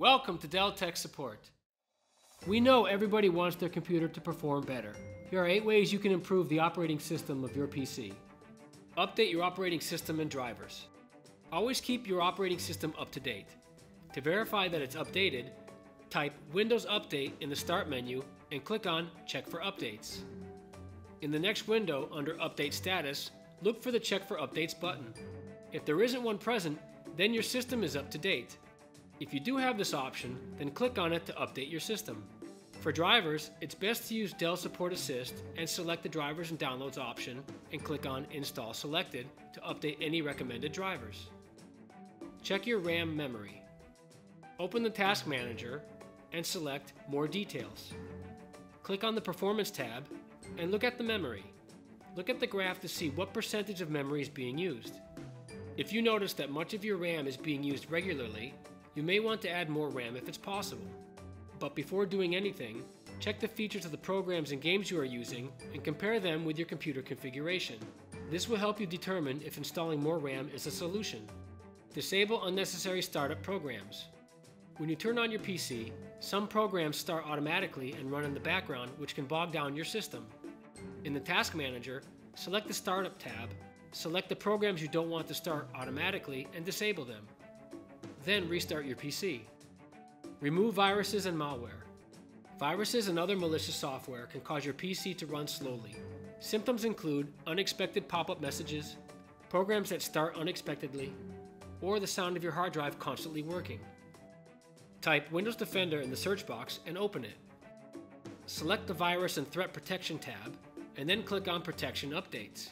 Welcome to Dell Tech Support. We know everybody wants their computer to perform better. Here are 8 ways you can improve the operating system of your PC. Update your operating system and drivers. Always keep your operating system up to date. To verify that it's updated, type Windows Update in the Start menu and click on Check for Updates. In the next window under Update Status, look for the Check for Updates button. If there isn't one present, then your system is up to date. If you do have this option, then click on it to update your system. For drivers, it's best to use Dell Support Assist and select the Drivers and Downloads option and click on Install Selected to update any recommended drivers. Check your RAM memory. Open the Task Manager and select More Details. Click on the Performance tab and look at the memory. Look at the graph to see what percentage of memory is being used. If you notice that much of your RAM is being used regularly, you may want to add more RAM if it's possible. But before doing anything, check the features of the programs and games you are using and compare them with your computer configuration. This will help you determine if installing more RAM is a solution. Disable unnecessary startup programs. When you turn on your PC, some programs start automatically and run in the background which can bog down your system. In the Task Manager, select the Startup tab, select the programs you don't want to start automatically and disable them. Then restart your PC. Remove viruses and malware. Viruses and other malicious software can cause your PC to run slowly. Symptoms include unexpected pop-up messages, programs that start unexpectedly, or the sound of your hard drive constantly working. Type Windows Defender in the search box and open it. Select the Virus and Threat Protection tab, and then click on Protection Updates.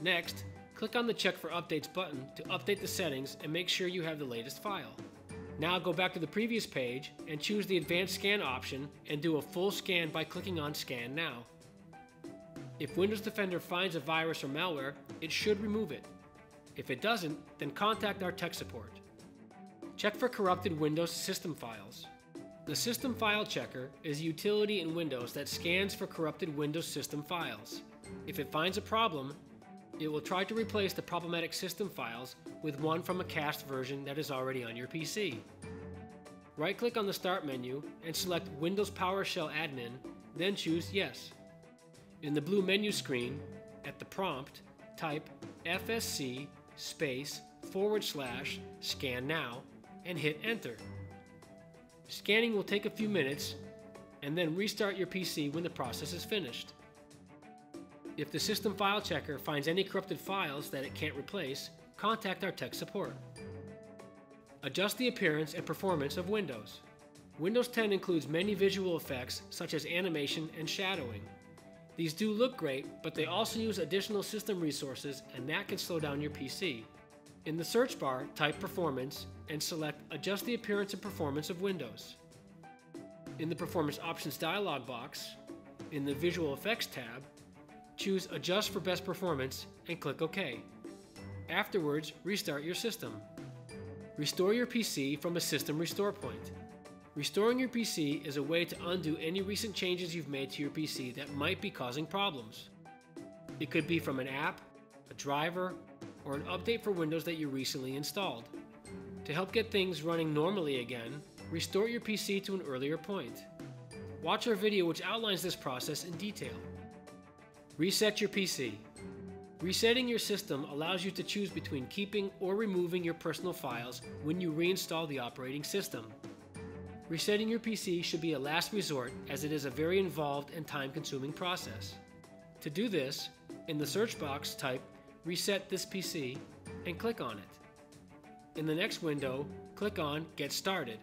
Next, Click on the Check for Updates button to update the settings and make sure you have the latest file. Now go back to the previous page and choose the Advanced Scan option and do a full scan by clicking on Scan Now. If Windows Defender finds a virus or malware, it should remove it. If it doesn't, then contact our tech support. Check for corrupted Windows system files. The System File Checker is a utility in Windows that scans for corrupted Windows system files. If it finds a problem, it will try to replace the problematic system files with one from a cached version that is already on your PC. Right-click on the Start menu and select Windows PowerShell Admin, then choose Yes. In the blue menu screen, at the prompt, type SFC space forward slash scan now and hit enter. Scanning will take a few minutes and then restart your PC when the process is finished. If the system file checker finds any corrupted files that it can't replace, contact our tech support. Adjust the appearance and performance of Windows. Windows 10 includes many visual effects such as animation and shadowing. These do look great, but they also use additional system resources and that can slow down your PC. In the search bar, type Performance and select Adjust the appearance and performance of Windows. In the Performance Options dialog box, in the Visual Effects tab, choose Adjust for Best Performance and click OK. Afterwards, restart your system. Restore your PC from a system restore point. Restoring your PC is a way to undo any recent changes you've made to your PC that might be causing problems. It could be from an app, a driver, or an update for Windows that you recently installed. To help get things running normally again, restore your PC to an earlier point. Watch our video which outlines this process in detail. Reset your PC. Resetting your system allows you to choose between keeping or removing your personal files when you reinstall the operating system. Resetting your PC should be a last resort as it is a very involved and time-consuming process. To do this, in the search box type Reset this PC and click on it. In the next window, click on Get Started.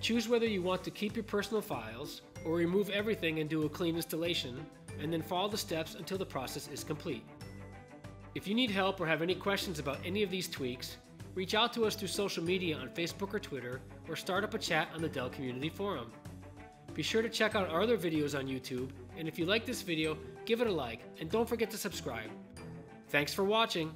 Choose whether you want to keep your personal files or remove everything and do a clean installation and then follow the steps until the process is complete. If you need help or have any questions about any of these tweaks, reach out to us through social media on Facebook or Twitter, or start up a chat on the Dell Community Forum. Be sure to check out our other videos on YouTube, and if you like this video, give it a like, and don't forget to subscribe. Thanks for watching!